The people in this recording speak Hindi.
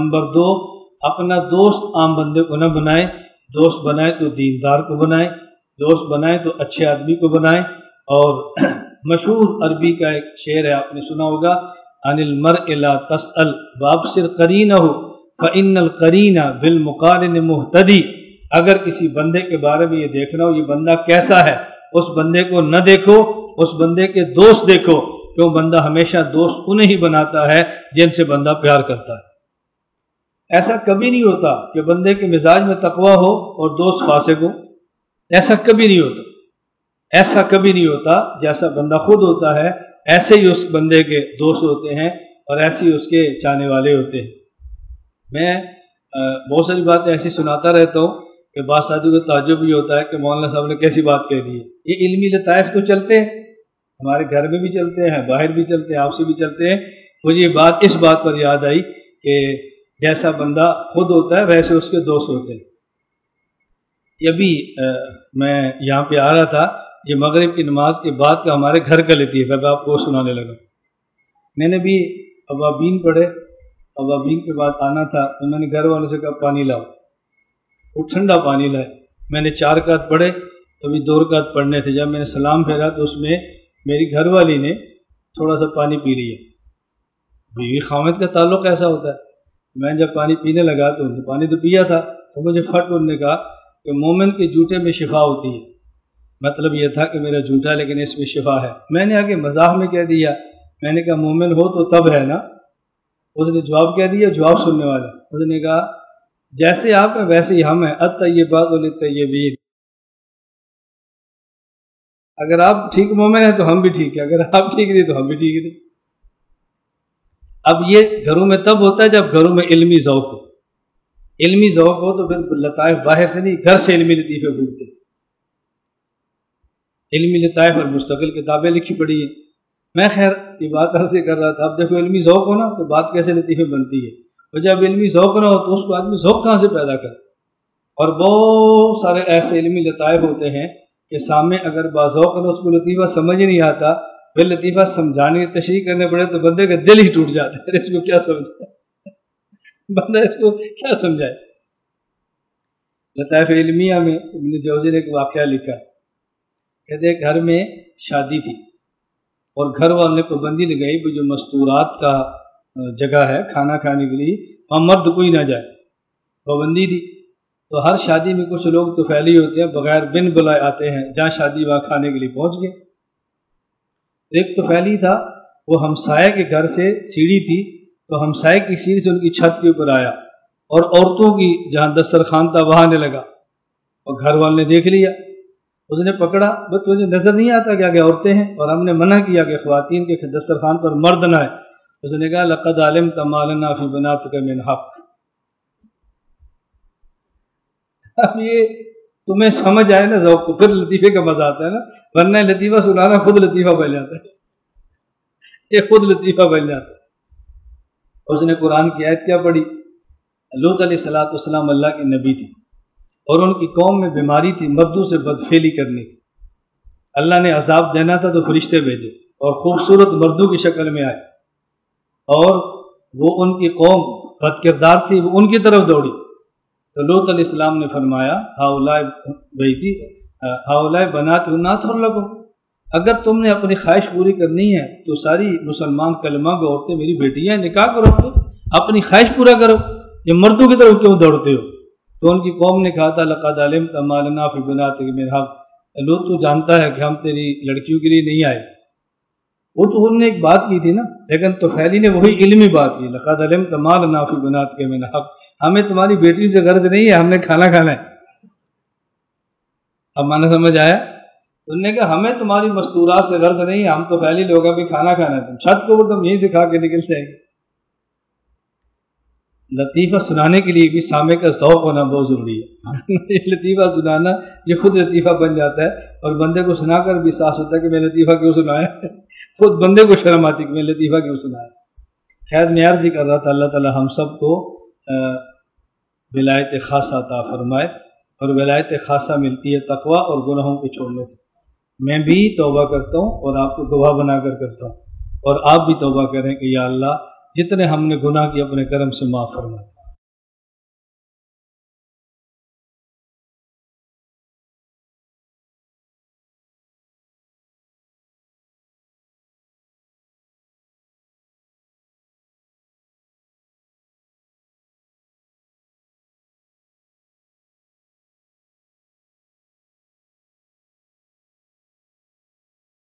नंबर दो, अपना दोस्त आम बंदे को न बनाए। दोस्त बनाए तो दीनदार को बनाए। दोस्त बनाए तो अच्छे आदमी को बनाए। और मशहूर अरबी का एक शेर है, आपने सुना होगा, अनिल मर इला तसल वापसिर करीन हो फ़िन करीना बिलमुकारिन मुहतदी। अगर किसी बंदे के बारे में ये देखना हो, ये बंदा कैसा है, उस बंदे को न देखो, उस बंदे के दोस्त देखो, क्यों बंदा हमेशा दोस्त उन्हें ही बनाता है जिनसे बंदा प्यार करता है। ऐसा कभी नहीं होता कि बंदे के मिजाज में तकवा हो और दोस्त फासे हो। ऐसा कभी नहीं होता। ऐसा कभी नहीं होता जैसा बंदा खुद होता है। ऐसे ही उस बंदे के दोस्त होते हैं और ऐसे ही उसके चाहने वाले होते हैं। मैं बहुत सारी बातें ऐसी सुनाता रहता हूँ कि बाद शादी को ताजुब भी होता है कि मौलाना साहब ने कैसी बात कह दी है। ये इल्मी लताइफ तो चलते हैं। हमारे घर में भी चलते हैं, बाहर भी चलते हैं, आपसे भी चलते हैं। मुझे ये बात, इस बात पर याद आई कि जैसा बंदा खुद होता है वैसे उसके दोस्त होते हैं। ये भी आ, मैं यहाँ पे आ रहा था ये मगरिब की नमाज़ के बाद का हमारे घर का लतीफ़ है मैं आपको सुनाने लगा। मैंने भी अबाबीन पढ़े अबाबीन के बाद आना था तो मैंने घर वालों से कहा पानी लाओ। वो ठंडा पानी लाए। मैंने चार कात पढ़े तभी दो रकात पढ़ने थे। जब मैंने सलाम फेरा तो उसमें मेरी घरवाली ने थोड़ा सा पानी पी लिया। बीवी खामद का ताल्लुक ऐसा होता है। मैं जब पानी पीने लगा तो उन्होंने पानी तो पिया था तो मुझे फट उन्होंने कहा कि मोमिन के जूते में शिफा होती है। मतलब यह था कि मेरा जूता लेकिन इसमें शिफा है। मैंने आगे मज़ाक में कह दिया, मैंने कहा, मोमिन हो तो तब है ना? उसने जवाब कह दिया, जवाब सुनने वाला। उसने कहा, जैसे आप हैं, वैसे ही हम हैं। अत ये बात तयबीन अगर आप ठीक मोमिन हैं तो हम भी ठीक है। अगर आप ठीक नहीं तो हम भी ठीक नहीं। अब ये घरों में तब होता है जब घरों में इल्मी जौक हो। इल्मी जौक हो तो फिर लताइफ बाहर से नहीं, घर से इल्मी लतीफ़े फूटते इल्मी लताइफ और मुस्तकिल किताबें लिखी पड़ी हैं। मैं खैर ये बात अर्ज़ कर रहा था, अब देखो इल्मी जौक हो ना तो बात कैसे लतीफ़े बनती है? और जब इल्मी जौक ना हो तो उसको आदमी जौक कहाँ से पैदा करे? और बहुत सारे ऐसे इल्मी लताइफ होते हैं कि सामने अगर बाजौक ना, उसको लतीफ़ा समझ नहीं आता फिर लतीफ़ा समझाने की तशरी करने पड़े तो बंदे का दिल ही टूट जाता है। इसको क्या समझाए? बंदा इसको क्या समझाए? लताफ़ इल्मिया में इबन जौजी ने एक वाक़ लिखा। कहते घर में शादी थी और घर वालों ने पाबंदी लगाई जो मस्तूरात का जगह है खाना खाने के लिए, वहाँ मर्द कोई ना जाए। पाबंदी थी। तो हर शादी में कुछ लोग तो फैले होते हैं, बगैर बिन बुलाए आते हैं, जहाँ शादी वहाँ खाने के लिए पहुँच गए। एक तो फैली था, वो हमसाए के घर से सीढ़ी थी तो हमसाए की सीढ़ी से उनकी छत के ऊपर आया और औरतों की जहाँ दस्तरखान था, वहाँ आने लगा और घर वाले ने देख लिया। उसने पकड़ा, बस तुझे नज़र नहीं आता क्या क्या औरतें हैं और हमने मना किया कि खुवान के दस्तरखान पर मर्द ना है उसने कहा, लक़द आलिम तमालना फ़ी बनात का मिन हक। अब ये तुम्हें समझ आए ना जौक को, फिर लतीफ़े का मज़ा आता है ना। वरना लतीफ़ा सुनाना खुद लतीफ़ा बन जाता है। ये खुद लतीफ़ा बन जाता है। उसने कुरान की आयत क्या पढ़ी? लूत सलाम अल्लाह के नबी थी और उनकी कौम में बीमारी थी मर्दों से बदफेली करने की। अल्लाह ने अजाब देना था तो फरिश्ते भेजे और खूबसूरत मर्दों की शक्ल में आए। और वो उनकी कौम बद किरदार थी, वो उनकी तरफ़ दौड़ी। तो लोत इस्लाम ने फरमाया, हाउलाए बेटी हाउलाए बनात ना थोड़ लगो। अगर तुमने अपनी ख्वाहिश पूरी करनी है तो सारी मुसलमान कलमा की औरतें मेरी बेटियाँ निकाह करो तो अपनी ख्वाहिश पूरा करो। ये मर्दों की तरफ़ क्यों दौड़ते हो? तो उनकी कौम ने कहा था लक़द आलिम तमालना फ़ी बनात मेरा लोग तो जानता है कि हम तेरी लड़कियों के लिए नहीं आए। वो तो उन्होंने एक बात की थी ना, लेकिन तो फैली ने वही इल्मी बात की लखाद अलम तमाल नाफी बनात के मैंने हक। हमें तुम्हारी बेटी से गर्द नहीं है, हमने खाना खाना है अब माना समझ आया? उनने कहा, हमें तुम्हारी मस्तूरात से गर्द नहीं है, हम तो फैली लोग अभी खाना खाना है। तुम छत को वो तुम यहीं से खा के निकल जाएँगे। लतीफ़ा सुनाने के लिए भी सामे का शौक होना बहुत ज़रूरी है। ये लतीफ़ा सुनाना, ये खुद लतीफ़ा बन जाता है और बंदे को सुनाकर भी साफ़ होता है कि मैं लतीफ़ा क्यों सुनाया? खुद बंदे को शर्म आती कि मैं लतीफ़ा क्यों सुनाया? खैर, मैं अर्ज़ कर रहा था, अल्लाह ताला हम सबको विलायत खासा ता फरमाए और विलायत खासा मिलती है तकवा और गुनाहों के छोड़ने से। मैं भी तोबा करता हूँ और आपको गवाह बनाकर करता हूँ। और आप भी तोबा करें कि या अल्लाह जितने हमने गुनाह किए अपने कर्म से माफ़ फरमा।